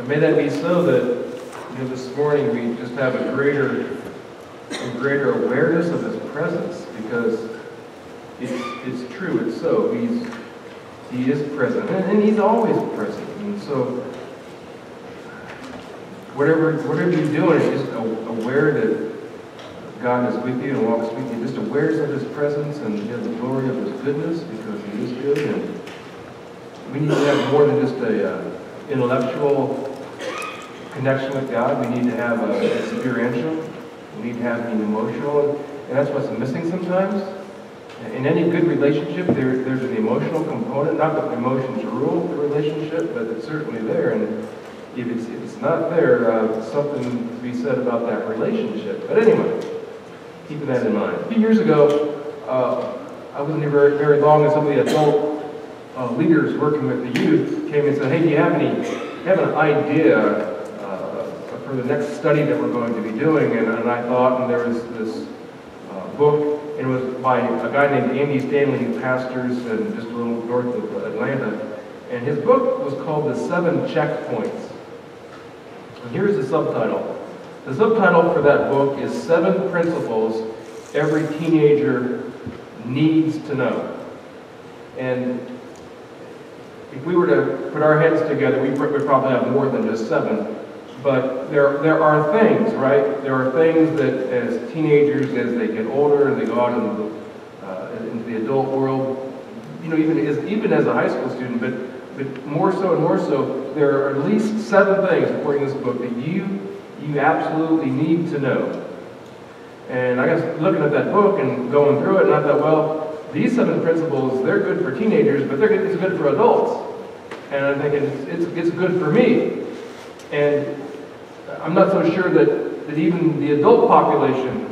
And may that be so that, you know, this morning we just have a greater, a greater awareness of His presence because it's, it's true, it's so. He's, He is present, and, and He's always present. And so, whatever, whatever you're doing, just aware that God is with you and walks with you. Just awareness of His presence and you know, the glory of His goodness because He is good. And we need to have more than just a uh, intellectual connection with God. We need to have an experiential. We need to have an emotional, and that's what's missing sometimes. In any good relationship, there, there's an emotional component. Not that emotions rule the relationship, but it's certainly there. And if it's, if it's not there, uh, something to be said about that relationship. But anyway, keeping that in mind. A few years ago, uh, I wasn't here very, very long, and some of the adult uh, leaders working with the youth came and said, hey, do you have any, have an idea for the next study that we're going to be doing? And, and I thought, and there was this uh, book, and it was by a guy named Andy Stanley, who pastors in just a little north of Atlanta. And his book was called The Seven Checkpoints. And here's the subtitle. The subtitle for that book is Seven Principles Every Teenager Needs to Know. And if we were to put our heads together, we would probably have more than just seven. But there, there are things, right? There are things that as teenagers, as they get older and they go out into the, uh, into the adult world, you know, even as, even as a high school student, but but more so and more so, there are at least seven things, according to this book, that you you absolutely need to know. And I guess looking at that book and going through it, and I thought, well, these seven principles, they're good for teenagers, but they're good, it's good for adults. And I'm thinking, it's, it's, it's good for me. And I'm not so sure that, that even the adult population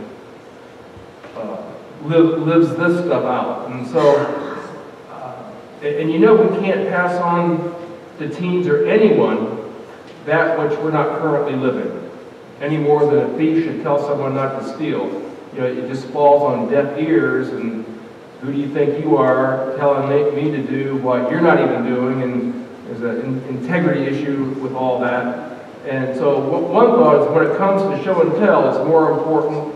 uh, live, lives this stuff out. And so and you know we can't pass on to teens or anyone that which we're not currently living, any more than a thief should tell someone not to steal. You know, it just falls on deaf ears, and who do you think you are telling me to do what you're not even doing? And there's an integrity issue with all that. And so one thought is when it comes to show and tell, it's more important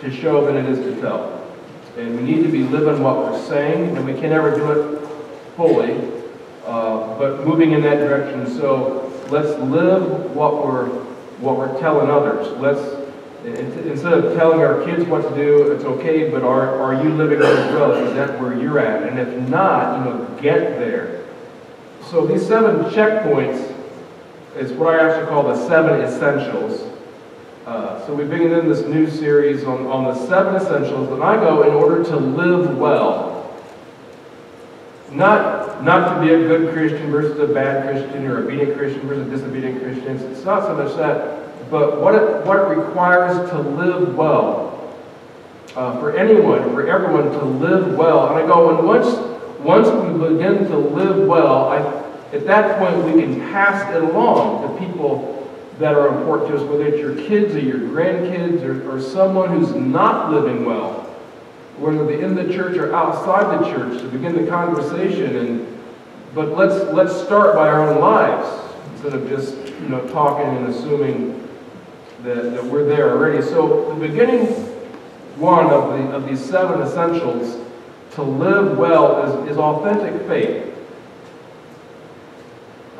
to show than it is to tell. And we need to be living what we're saying, and we can never do it fully, uh, but moving in that direction. So let's live what we're what we're telling others. Let's instead of telling our kids what to do, it's okay, but are are you living it as well? Is that where you're at? And if not, you know, get there. So these seven checkpoints is what I actually call the seven essentials. Uh, so we begin in this new series on, on the seven essentials that I go in order to live well. Not, not to be a good Christian versus a bad Christian or obedient Christian versus a disobedient Christian. It's not so much that, but what it, what it requires to live well. Uh, for anyone, for everyone to live well. And I go, and once, once we begin to live well, I, at that point we can pass it along to people that are important to us, whether it's your kids or your grandkids or, or someone who's not living well whether they're in the church or outside the church, to begin the conversation. And but let's let's start by our own lives instead of just you know talking and assuming that, that we're there already. So the beginning one of the of these seven essentials to live well is, is authentic faith.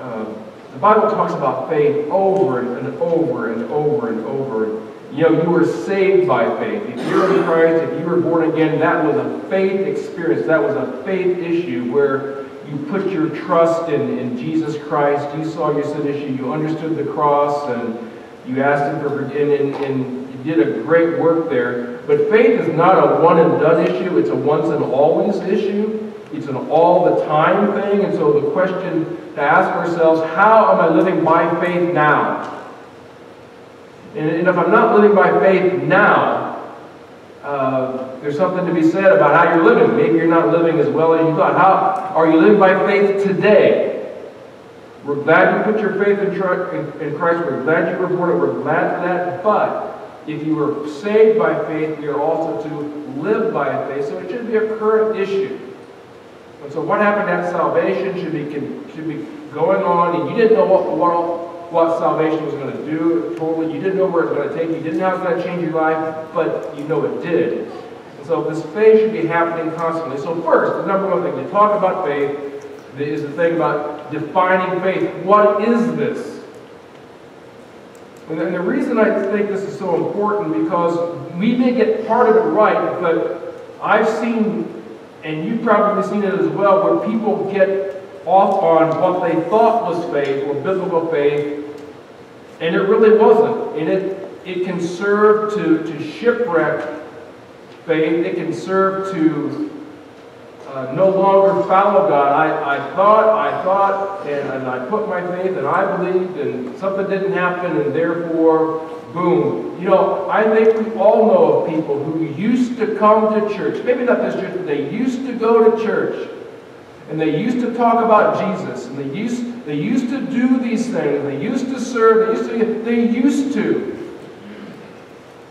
Uh, the Bible talks about faith over and over and over and over. You know, you were saved by faith. If you're in Christ, if you were born again, that was a faith experience. That was a faith issue where you put your trust in, in Jesus Christ. You saw your sin issue. You understood the cross and you asked Him for forgiveness and, and you did a great work there. But faith is not a one and done issue, it's a once and always issue. It's an all the time thing. And so the question to ask ourselves how am I living by faith now? And, if I'm not living by faith now, uh, there's something to be said about how you're living. Maybe you're not living as well as you thought. How are you living by faith today? We're glad you put your faith in, in Christ. We're glad you born. We're glad for that. But if you were saved by faith, are also to live by faith. So it should be a current issue. And so what happened at salvation should be, should be going on, and you didn't know what, what what salvation was going to do totally. You didn't know where it was going to take you. You didn't know how it was going to change your life, but you know it did. And so this faith should be happening constantly. So first, the number one thing, to talk about faith is the thing about defining faith. What is this? And the reason I think this is so important because we may get part of it right, but I've seen, and you've probably seen it as well, where people get off on what they thought was faith or biblical faith, and it really wasn't. And it, it can serve to, to shipwreck faith, it can serve to uh, no longer follow God. I, I thought, I thought, and, and I put my faith, and I believed, and something didn't happen, and therefore, boom. You know, I think we all know of people who used to come to church. Maybe not this church, but they used to go to church. And they used to talk about Jesus, and they used, they used to do these things, they used to serve, they used to, they used to.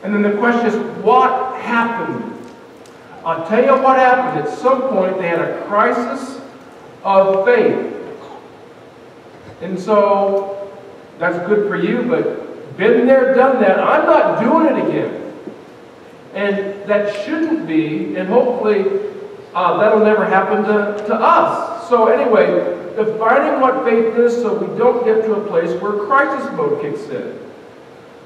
And then the question is, what happened? I'll tell you what happened. At some point, they had a crisis of faith. And so, that's good for you, but been there, done that. I'm not doing it again. And that shouldn't be, and hopefully uh, that'll never happen to, to us. So anyway, defining what faith is so we don't get to a place where crisis mode kicks in.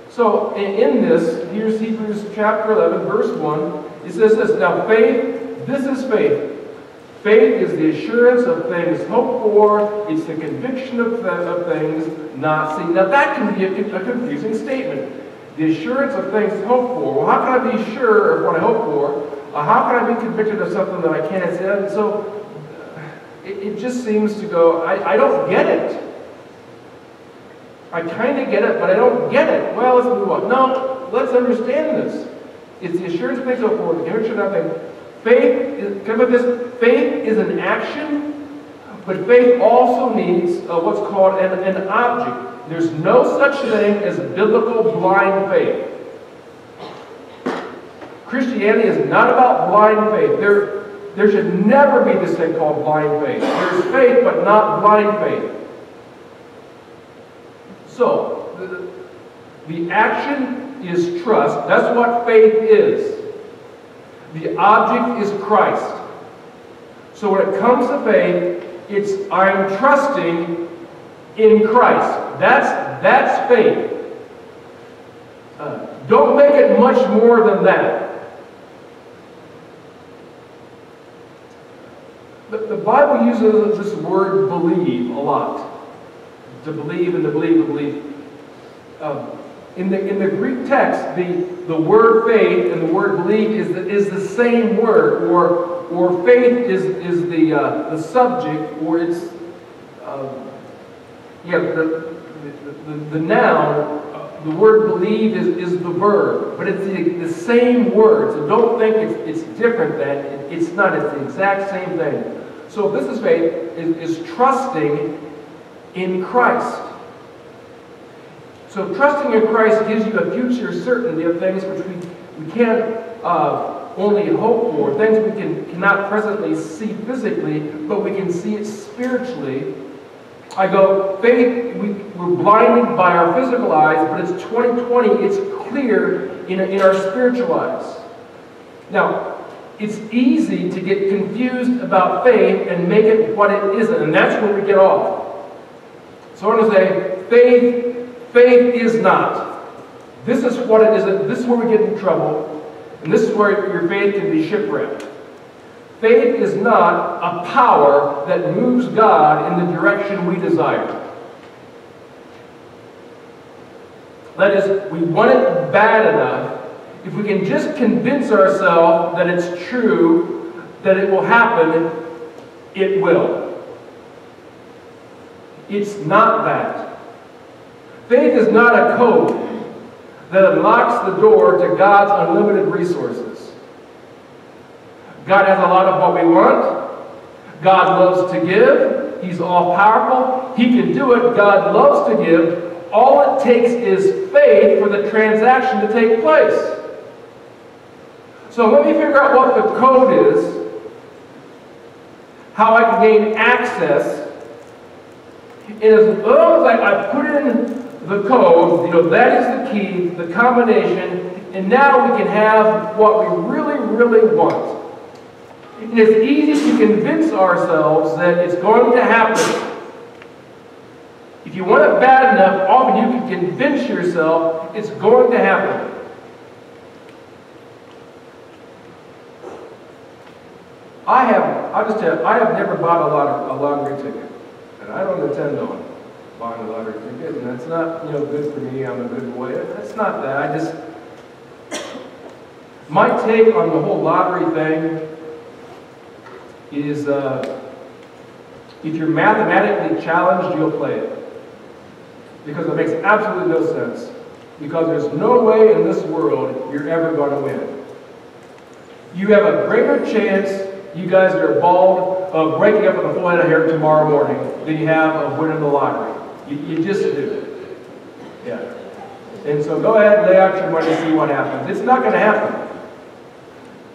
So in, this, here's Hebrews chapter 11, verse 1. He says this, Now faith, this is faith. Faith is the assurance of things hoped for. It's the conviction of, of things not seen. Now that can be a, a confusing statement. The assurance of things hoped for. Well, how can I be sure of what I hope for? Uh, how can I be convicted of something that I can't see? And so it, it, just seems to go, I, I don't get it. I kind of get it, but I don't get it. Well, let's move on. No, let's understand this. It's the assurance of things hoped for, the conviction of nothing. Faith is, this, faith is an action, but faith also needs uh, what's called an, an object. There's no such thing as biblical blind faith. Christianity is not about blind faith. There, there should never be this thing called blind faith. There's faith, but not blind faith. So, the, the action is trust. That's what faith is. The object is Christ. So when it comes to faith, it's I'm trusting in Christ. That's, that's faith. Uh, don't make it much more than that. The, the Bible uses this word believe a lot. To believe and to believe and believe. Um, in the, in the Greek text, the, the word faith and the word believe is the, is the same word, or, or faith is, is the, uh, the subject, or it's, uh, yeah, the, the, the, the noun, uh, the word believe is, is the verb, but it's the, the same word, so don't think it's, it's different than, it, it's not, it's the exact same thing. So this is faith, is, is trusting in Christ. So trusting in Christ gives you a future certainty of things which we, we can't uh, only hope for, things we can, cannot presently see physically, but we can see it spiritually. I go, faith, we, we're blinded by our physical eyes, but it's 2020, it's clear in, in our spiritual eyes. Now, it's easy to get confused about faith and make it what it isn't, and that's where we get off. So I want to say, faith, faith is not. This is what it is. This is where we get in trouble, and this is where your faith can be shipwrecked. Faith is not a power that moves God in the direction we desire. That is, we want it bad enough if we can just convince ourselves that it's true, that it will happen, it will. It's not that. Faith is not a code that unlocks the door to God's unlimited resources. God has a lot of what we want. God loves to give. He's all powerful. He can do it. God loves to give. All it takes is faith for the transaction to take place. So let me figure out what the code is, how I can gain access. And as long as I, I put in the code, you know, that is the key, the combination, and now we can have what we really, really want. And it's easy to convince ourselves that it's going to happen. If you want it bad enough, often you can convince yourself it's going to happen. I have, I'll just tell you, I have never bought a, lot a lottery ticket. And I don't intend on buying a lottery ticket, and that's not, you know, good for me, I'm a good boy. That's not that, I just, my take on the whole lottery thing is, uh, if you're mathematically challenged, you'll play it. Because it makes absolutely no sense. Because there's no way in this world you're ever going to win. You have a greater chance you guys that are bald of breaking up with a full head of hair tomorrow morning than you have of winning the lottery. You, you just do. Yeah. And so go ahead and lay out your money see what happens. It's not going to happen.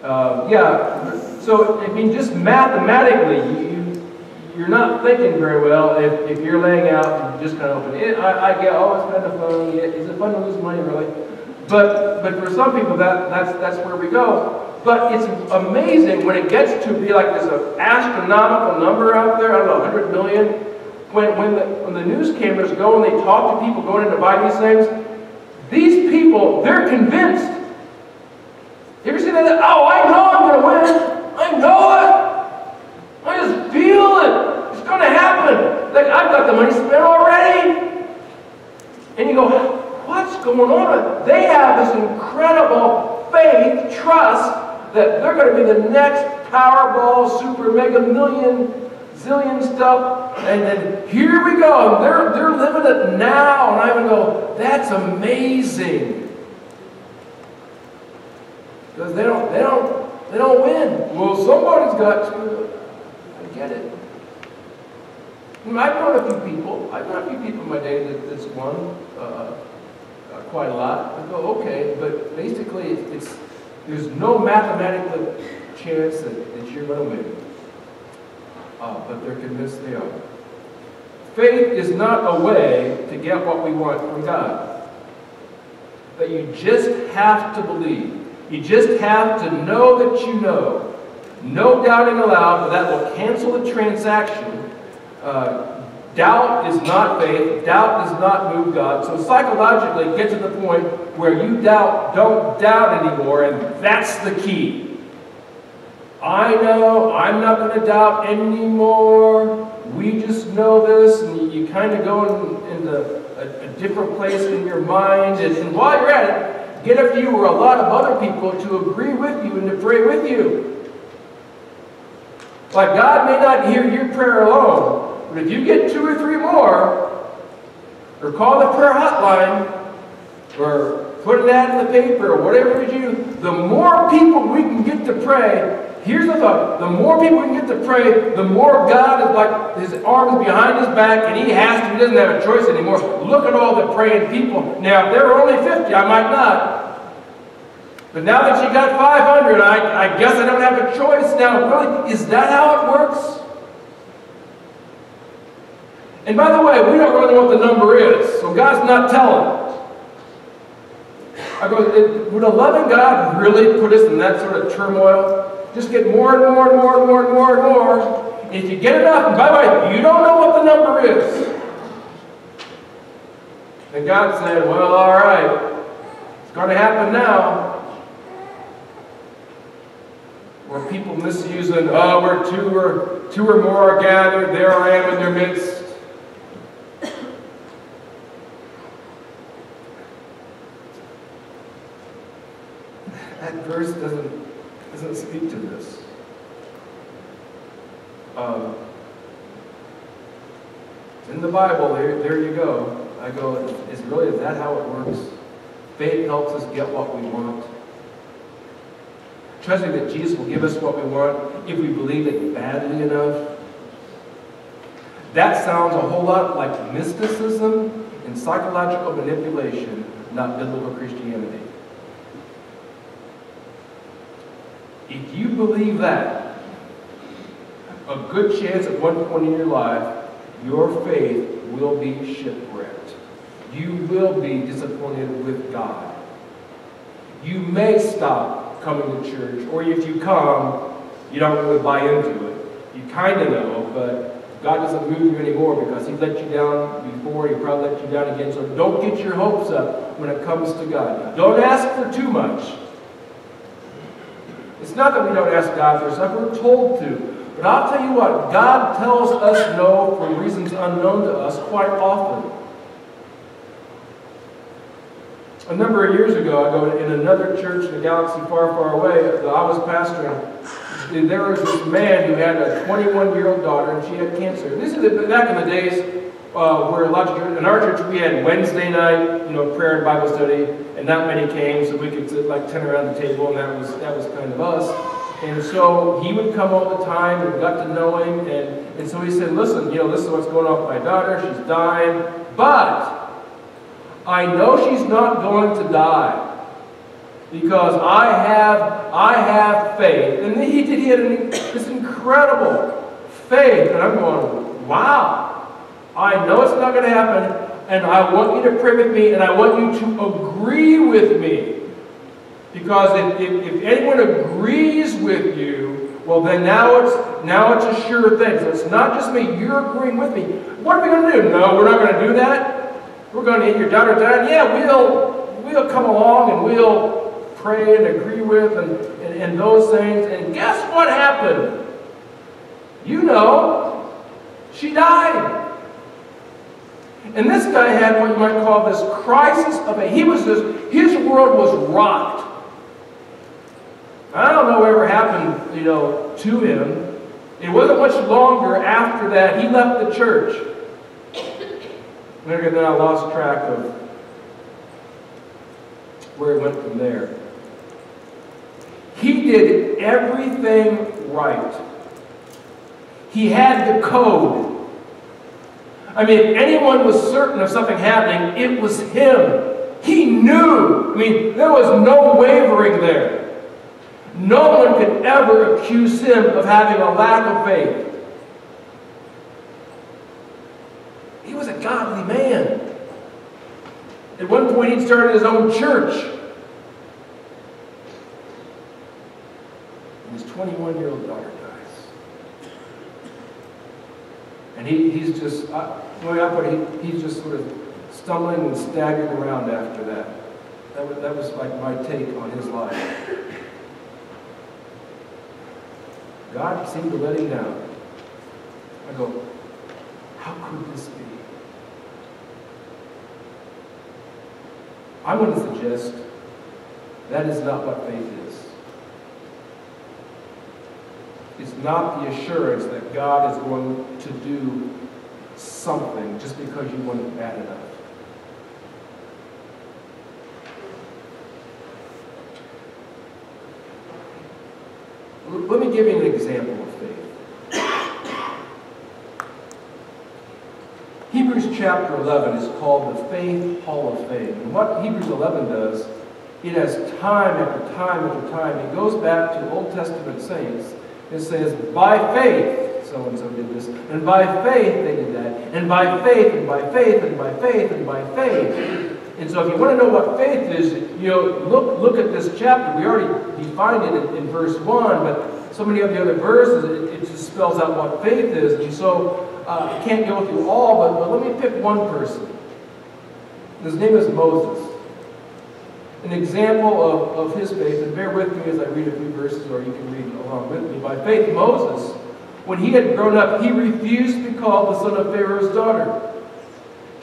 Uh, yeah. So, I mean, just mathematically, you, you're not thinking very well if, if you're laying out and just kind of open it. I, I get, oh, it's kind of fun. Is it fun to lose money, really? But, but for some people, that, that's, that's where we go. But it's amazing when it gets to be like this astronomical number out there, I don't know, 100 million. When, when, the, when the news cameras go and they talk to people going in to buy these things, these people, they're convinced. You ever see that? Oh, I know I'm going to win. I know it. I just feel it. It's going to happen. Like, I've got the money spent already. And you go, what's going on? They have this incredible faith, trust, that they're going to be the next Powerball, super mega million, zillion stuff. And then here we go. They're, they're living it now. And I would go, that's amazing. Because they don't, they don't, they don't win. Well, somebody's got to. I get it. I've known a few people. I've known a few people in my day that, that's won uh, uh, quite a lot. I go, okay, but basically it's there's no mathematical chance that, that you're going to win. Uh, but they're convinced they are. Faith is not a way to get what we want from God. That you just have to believe. You just have to know that you know. No doubting allowed, but that will cancel the transaction. Uh, Doubt is not faith. Doubt does not move God. So psychologically, get to the point where you doubt, don't doubt anymore, and that's the key. I know I'm not going to doubt anymore. We just know this, and you, kind of go in, into a, a, different place in your mind. And, and while you're at it, get a few or a lot of other people to agree with you and to pray with you. Like God may not hear your prayer alone, but if you get two or three more, or call the prayer hotline, or put an ad in the paper, or whatever you do, the more people we can get to pray, here's the thought, the more people we get to pray, the more God is like, his arm is behind his back, and he has to, he doesn't have a choice anymore. Look at all the praying people. Now, if there were only 50, I might not. But now that you got 500, I, I guess I don't have a choice now. Really, is that how it works? And by the way, we don't really know what the number is, so God's not telling. I go, would a loving God really put us in that sort of turmoil? Just get more and more and more and more and more and more. If you get enough, and by the way, you don't know what the number is. And God said, well, all right, it's going to happen now. Where people misusing, oh, we're two or two or more are gathered, there I am in their midst. That verse doesn't, doesn't speak to this. Um, in the Bible, there, there you go. I go, is really, is that how it works? Faith helps us get what we want. Trusting that Jesus will give us what we want if we believe it badly enough. That sounds a whole lot like mysticism and psychological manipulation, not biblical Christianity. If you believe that, a good chance at one point in your life, your faith will be shipwrecked. you will be disappointed with God. You may stop coming to church, or if you come, you don't really buy into it. You kind of know, but God doesn't move you anymore because He let you down before, He probably let you down again. So don't get your hopes up when it comes to God. Don't ask for too much. It's not that we don't ask God for stuff, we're told to. But I'll tell you what, God tells us no for reasons unknown to us quite often. A number of years ago, I go in another church in a galaxy far, far away that I was pastoring. There was this man who had a 21-year-old daughter, and she had cancer. This is back in the days uh, where a in our church we had Wednesday night, you know, prayer and Bible study, and not many came, so we could sit like ten around the table, and that was that was kind of us. And so he would come all the time, and got to know him, and and so he said, listen, you know, this is what's going on with my daughter. She's dying, but I know she's not going to die because I have I have faith. And he did he had this incredible faith, and I'm going, wow. I know it's not going to happen, and I want you to pray with me, and I want you to agree with me. Because if, if, if anyone agrees with you, well then now it's now it's a sure thing. So it's not just me, you're agreeing with me. What are we going to do? No, we're not going to do that. We're going to hit your daughter down. Yeah, we'll we'll come along and we'll pray and agree with and, and, and those things. And guess what happened? You know, she died. And this guy had what you might call this crisis of a, he was just, his world was rocked. I don't know what ever happened, you know, to him. It wasn't much longer after that. He left the church. And then I lost track of where he went from there. He did everything right. He had the code. I mean, if anyone was certain of something happening, it was him. He knew. I mean, there was no wavering there. No one could ever accuse him of having a lack of faith. He was a godly man. At one point, he started his own church. His 21 year old daughter And he, he's just, uh, he, he's just sort of stumbling and staggering around after that. That was, that was like my take on his life. God seemed to let him down. I go, how could this be? I want to suggest that is not what faith is. It's not the assurance that God is going to do something just because you want it bad enough. Let me give you an example of faith. Hebrews chapter 11 is called the Faith Hall of Faith. And what Hebrews 11 does, it has time after time after time. It goes back to Old Testament saints. It says, by faith, so and so did this, and by faith they did that, and by faith, and by faith, and by faith, and by faith. And so if you want to know what faith is, you know, look, look at this chapter. We already defined it in, in verse 1, but so many of the other verses, it, it just spells out what faith is. And so uh, I can't go through all, but, but let me pick one person. His name is Moses. An example of, of his faith, and bear with me as I read a few verses, or you can read along with me. By faith, Moses, when he had grown up, he refused to be called the son of Pharaoh's daughter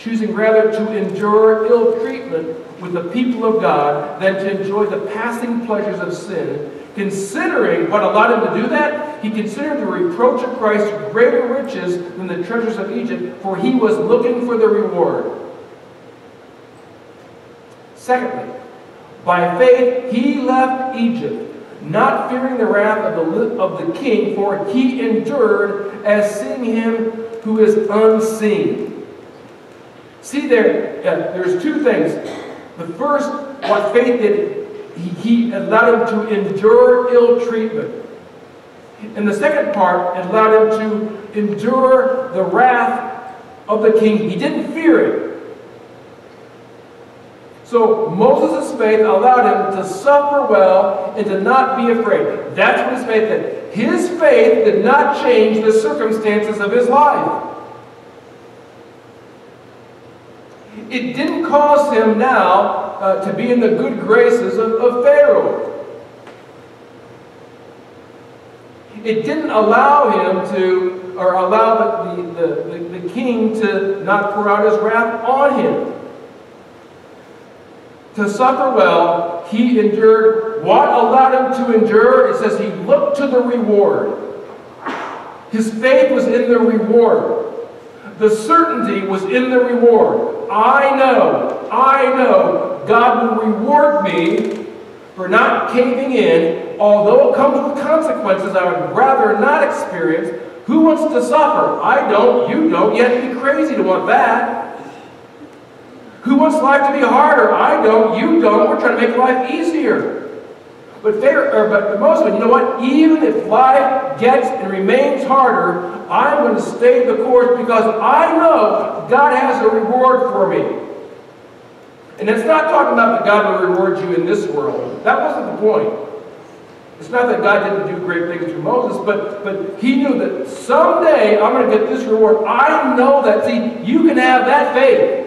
choosing rather to endure ill treatment with the people of God than to enjoy the passing pleasures of sin. Considering what allowed him to do that, he considered the reproach of Christ greater riches than the treasures of Egypt, for he was looking for the reward. Secondly, by faith he left Egypt, not fearing the wrath of the, of the king, for he endured as seeing him who is unseen. See there, there's two things. The first, what faith did, he, he allowed him to endure ill treatment. And the second part, it allowed him to endure the wrath of the king. He didn't fear it. So Moses' faith allowed him to suffer well and to not be afraid. That's what his faith did. His faith did not change the circumstances of his life. It didn't cause him now uh, to be in the good graces of, of Pharaoh. It didn't allow him to, or allow the, the, the, the king to not pour out his wrath on him. To suffer well, he endured. What allowed him to endure? It says he looked to the reward. His faith was in the reward. The certainty was in the reward. I know, I know God will reward me for not caving in, although it comes with consequences I would rather not experience. Who wants to suffer? I don't, you don't. You have to be crazy to want that. Who wants life to be harder? I don't, you don't. We're trying to make life easier. But, fair, but it, you know what? Even if life gets and remains harder, I'm going to stay the course because I know God has a reward for me. And it's not talking about that God will reward you in this world. That wasn't the point. It's not that God didn't do great things through Moses, but, but he knew that someday I'm going to get this reward. I know that. See, you can have that faith.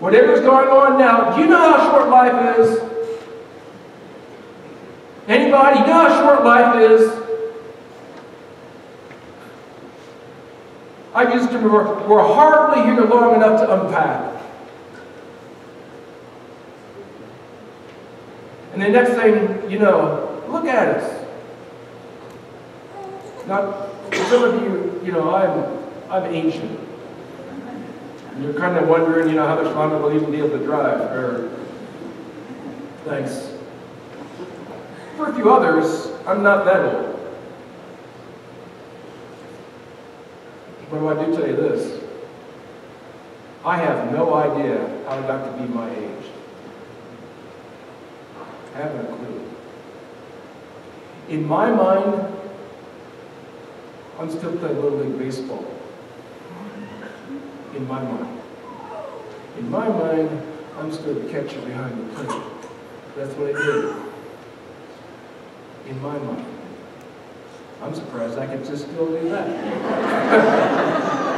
Whatever's going on now, do you know how short life is? Anybody? You know how short life is? I used to remember we're hardly here long enough to unpack. And the next thing you know, look at us. Now, for some of you, you know, I'm I'm ancient. You're kind of wondering, you know, how much longer we'll even be able to drive. Or, thanks. For a few others, I'm not that old. But I do tell you this. I have no idea how it got to be my age. I haven't a clue. In my mind, I'm still playing Little League Baseball. In my mind. In my mind, I'm still the catcher behind the plate. That's what I did. In my mind. I'm surprised I could just still do that.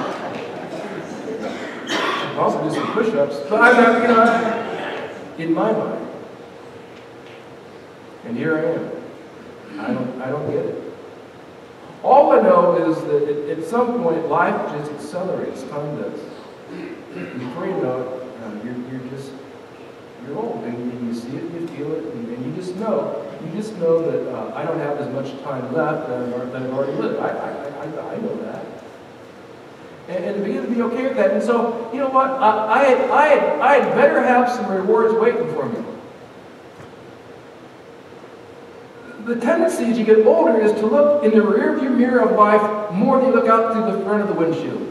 Also do some push-ups, but I'm not, in my mind. And here I am. I don't, I don't get it. All Know is that at, some point, life just accelerates. Time does. Before you know it, uh, you're, you're just, you're old, and, and, you see it, you feel it, and, and, you just know, you just know that uh, I don't have as much time left than, than I've already lived. I, I, I, I know that. And, and to be, to be okay with that. And so, you know what? I, I, I, I had better have some rewards waiting for me. The tendency as you get older is to look in the rearview mirror of life more than you look out through the front of the windshield.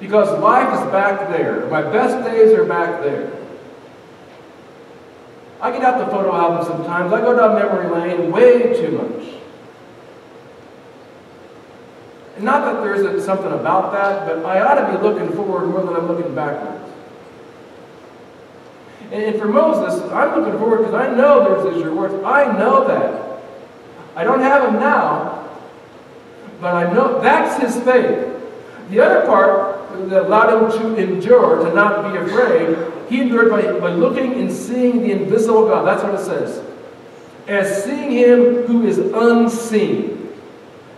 Because life is back there. My best days are back there. I get out the photo album sometimes. I go down memory lane way too much. Not that there isn't something about that, but I ought to be looking forward more than I'm looking backwards. And for Moses, I'm looking forward because I know there's these rewards. I know that. I don't have them now, but I know that's his faith. The other part that allowed him to endure, to not be afraid, he endured by, by looking and seeing the invisible God. That's what it says. As seeing him who is unseen.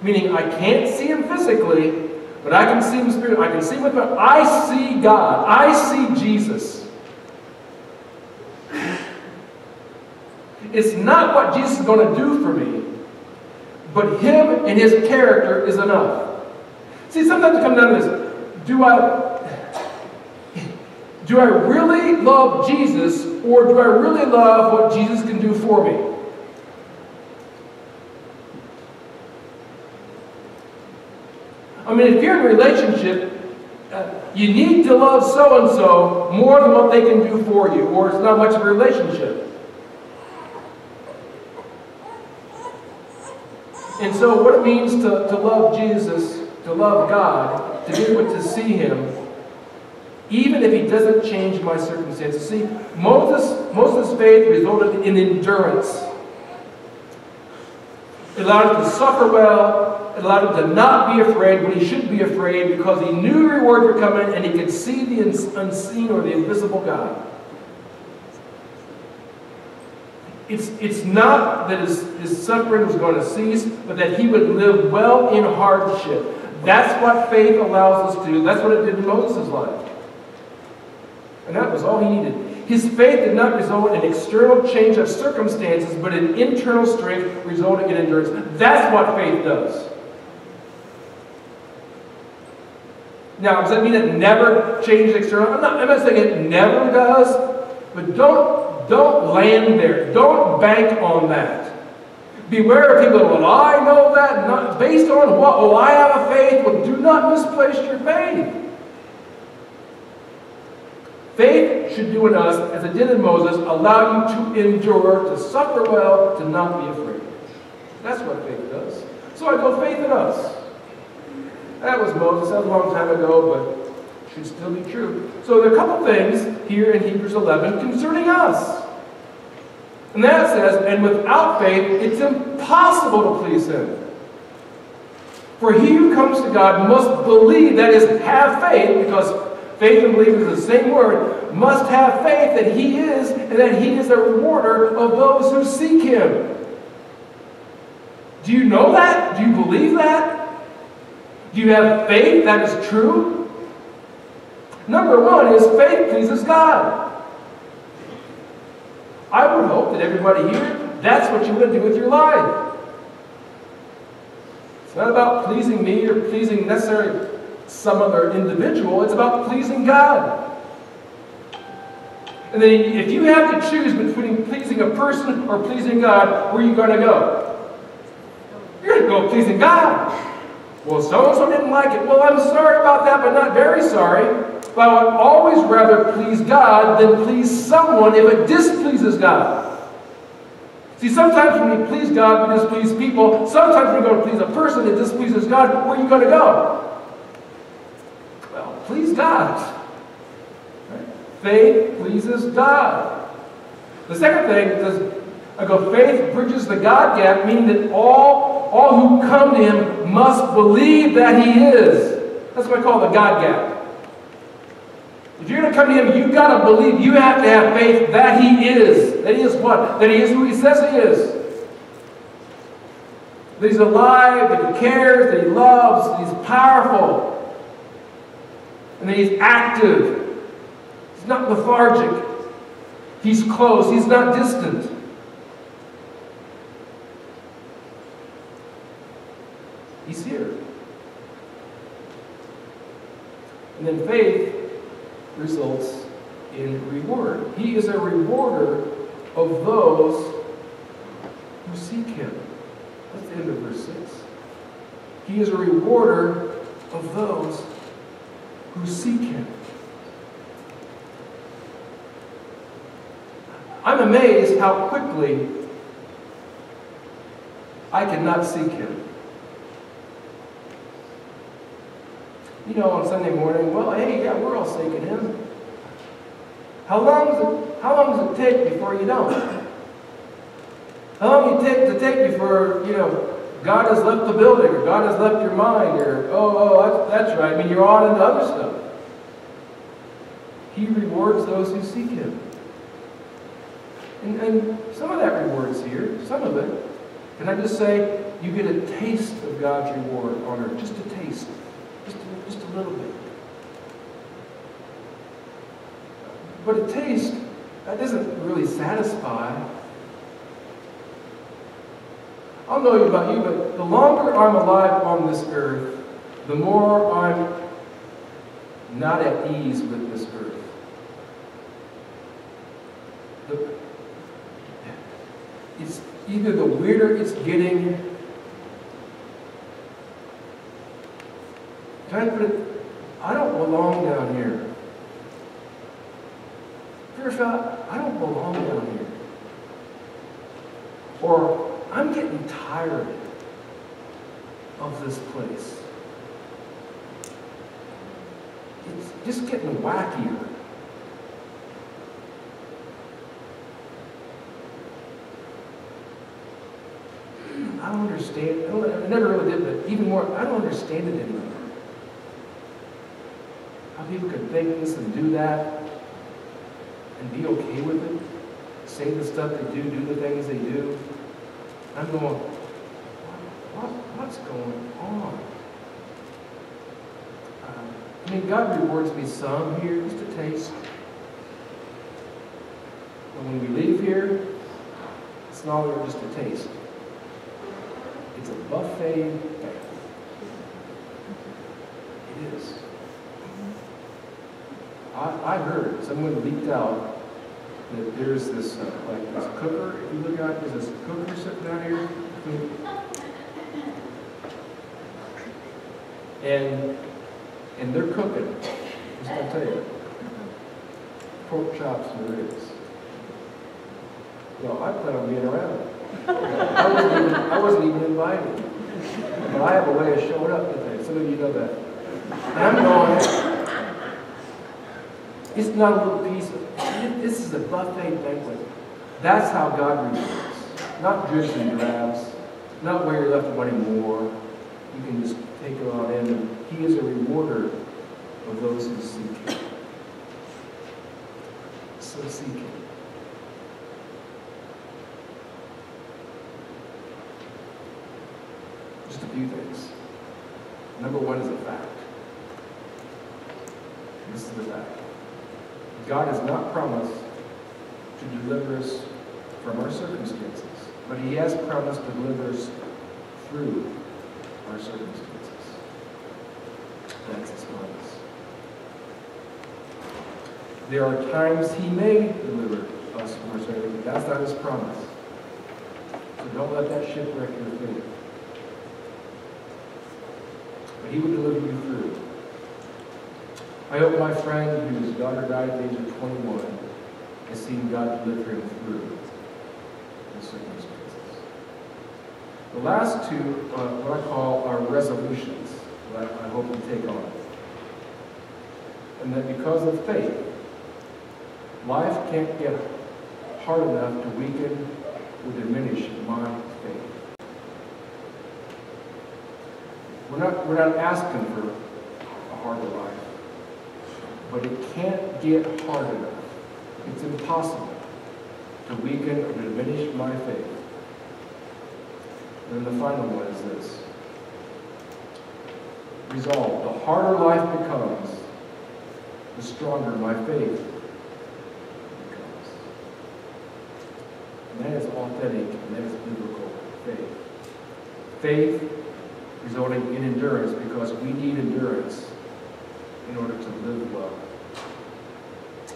Meaning I can't see him physically, but I can see him spiritually. I can see with my I see God. I see Jesus. It's not what Jesus is going to do for me, but Him and His character is enough. See, sometimes it comes down to this. Do I, do I really love Jesus, or do I really love what Jesus can do for me? I mean, if you're in a relationship, uh, you need to love so and so more than what they can do for you, or it's not much of a relationship. And so, what it means to, to love Jesus, to love God, to be able to see Him, even if he doesn't change my circumstances. See, Moses, Moses' faith resulted in endurance. It allowed him to suffer well. It allowed him to not be afraid when he should be afraid because he knew rewards were coming and he could see the unseen or the invisible God. It's, it's not that his, his suffering was going to cease, but that he would live well in hardship. That's what faith allows us to do. That's what it did in Moses' life. And that was all he needed. His faith did not result in external change of circumstances, but in internal strength resulting in endurance. That's what faith does. Now, does that mean it never changes external? I'm not, I'm not saying it never does, but don't, don't land there. Don't bank on that. Beware of people, well, I know that, not, based on what? Oh, I have a faith. Well, do not misplace your faith. Faith should do in us, as it did in Moses, allow you to endure, to suffer well, to not be afraid. That's what faith does. So I go faith in us. That was Moses, that was a long time ago, but should still be true. So there are a couple things here in Hebrews 11 concerning us. And that says, and without faith, it's impossible to please Him. For he who comes to God must believe, that is, have faith, because faith and belief is the same word, must have faith that he is, and that he is a rewarder of those who seek him. Do you know that? Do you believe that? Do you have faith that is true? Number one is faith pleases God. I would hope that everybody here, that's what you would do with your life. It's not about pleasing me or pleasing necessarily some other individual, it's about pleasing God. And then if you have to choose between pleasing a person or pleasing God, where are you going to go? You're going to go pleasing God. Well, so-and-so didn't like it. Well, I'm sorry about that, but not very sorry. But I would always rather please God than please someone if it displeases God. See, sometimes when we please God, we displease people. Sometimes we're going to please a person that displeases God. Where are you going to go? Well, please God. Right? Faith pleases God. The second thing is, I go, faith bridges the God gap, meaning that all, all who come to Him must believe that he is. That's what I call the God gap. If you're going to come to him, you've got to believe, you have to have faith that he is. That he is what? That he is who he says he is. That he's alive, that he cares, that he loves, that he's powerful, and that he's active. He's not lethargic. He's close. He's not distant. He's here. And then faith results in reward. He is a rewarder of those who seek him. That's the end of verse 6. He is a rewarder of those who seek him. I'm amazed how quickly I cannot seek him. You know, on Sunday morning, well, hey, yeah, we're all seeking him. How long does it, how long does it take before you don't? How long do you take to take before, you know, God has left the building, or God has left your mind, or, oh, oh, that's, that's right. I mean, you're on into other stuff. He rewards those who seek him. And, and some of that reward's here, some of it. Can I just say, you get a taste of God's reward on earth, just a taste just a little bit. But a taste, that doesn't really satisfy. I don't know about you, but the longer I'm alive on this earth, the more I'm not at ease with this earth. The, it's either the weirder it's getting To I don't belong down here. Fear felt, I don't belong down here. Or I'm getting tired of this place. it's just getting wackier. I don't understand, I, don't, I never really did, but even more, I don't understand it anymore. People can think this and do that and be okay with it, say the stuff they do, do the things they do. I'm going, what, what's going on? Uh, I mean, God rewards me some here, just a taste. But when we leave here, it's not longer just a taste. It's a buffet. It is. I, I heard, someone leaked out that there's this, uh, like this cooker, if you look out, there's this cooker sitting down here. And, and they're cooking, just gonna tell you, pork chops and ribs. Well, I plan on being around. I wasn't even, I wasn't even invited. But I have a way of showing up today, some of you know that. And I'm going, it's not a little piece of, this is a buffet banquet. That's how God rewards. Not dribs and drabs, not where you're left wanting more. You can just take it on in. He is a rewarder of those who seek him. So seek him. Just a few things. Number one is a fact. This is the fact. God has not promised to deliver us from our circumstances, but He has promised to deliver us through our circumstances. That's His promise. There are times He may deliver us from our circumstances, that's not His promise. So don't let that shipwreck your faith. But He will deliver you through. I hope my friend whose daughter died at the age of 21 has seen God deliver him through the circumstances. The last two, uh, what I call are resolutions that I hope you take on. And that because of faith, life can't get hard enough to weaken or diminish my faith. We're not, we're not asking for a harder life but it can't get hard enough. It's impossible to weaken or diminish my faith. And then the final one is this. Resolve. The harder life becomes, the stronger my faith becomes. And that is authentic and that is biblical faith. Faith resulting in endurance because we need endurance in order to live well.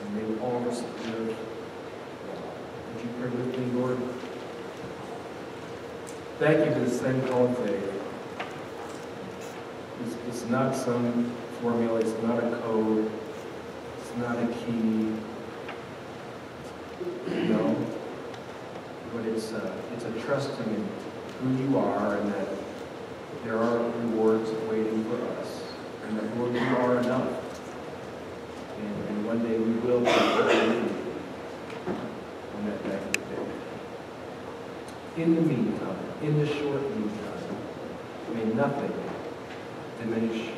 And may all of us live well. Would you pray with me, Lord? Thank you for this thing called faith. It's, it's not some formula, it's not a code, it's not a key. No. But it's a, it's a trusting in who you are and that there are rewards waiting for us and Lord, you are enough. And, and one day we will be on that banquet day. In the meantime, in the short meantime, may nothing diminish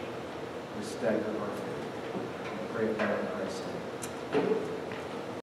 or stagger our faith. I pray in Christ's name.